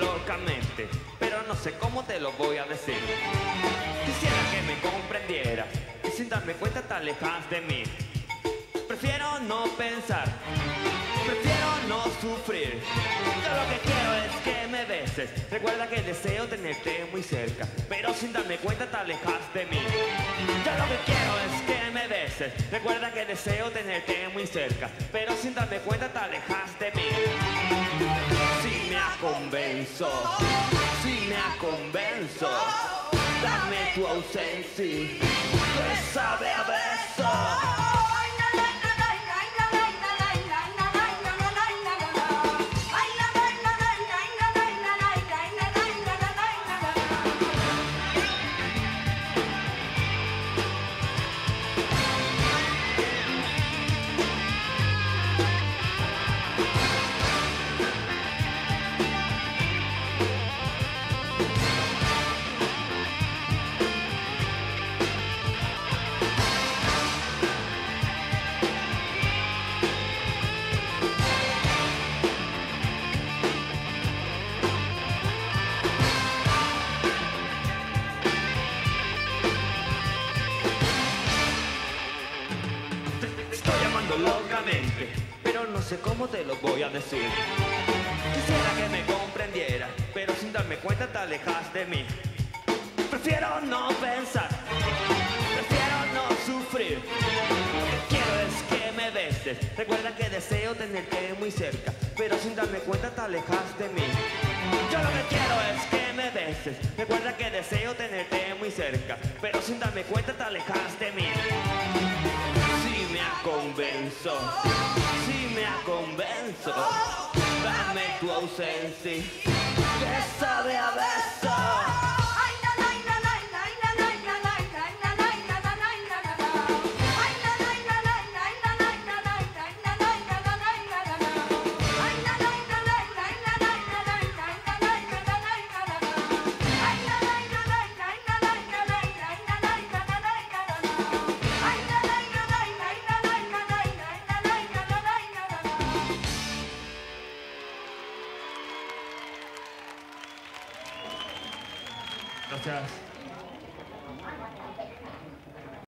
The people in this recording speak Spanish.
locamente, pero no sé cómo te lo voy a decir. Quisiera que me comprendieras y sin darme cuenta te alejas de mí. Prefiero no pensar, prefiero no sufrir. Yo lo que quiero es que me beses. Recuerda que deseo tenerte muy cerca, pero sin darme cuenta te alejas de mí. Yo lo que quiero es que me beses. Recuerda que deseo tenerte muy cerca, pero sin darme cuenta te alejas de mí. Convenzo, si me convenzo, dame tu ausencia, que sabe locamente, pero no sé cómo te lo voy a decir. Quisiera que me comprendieras, pero sin darme cuenta te alejas de mí. Prefiero no pensar, prefiero no sufrir. Lo que quiero es que me beses. Recuerda que deseo tenerte muy cerca, pero sin darme cuenta te alejas de mí. Yo lo que quiero es que me beses. Recuerda que deseo tenerte muy cerca, pero sin darme cuenta te alejas de mí convenzo, si me aconvenzo, dame tu ausencia, que sabe a veces. Gracias.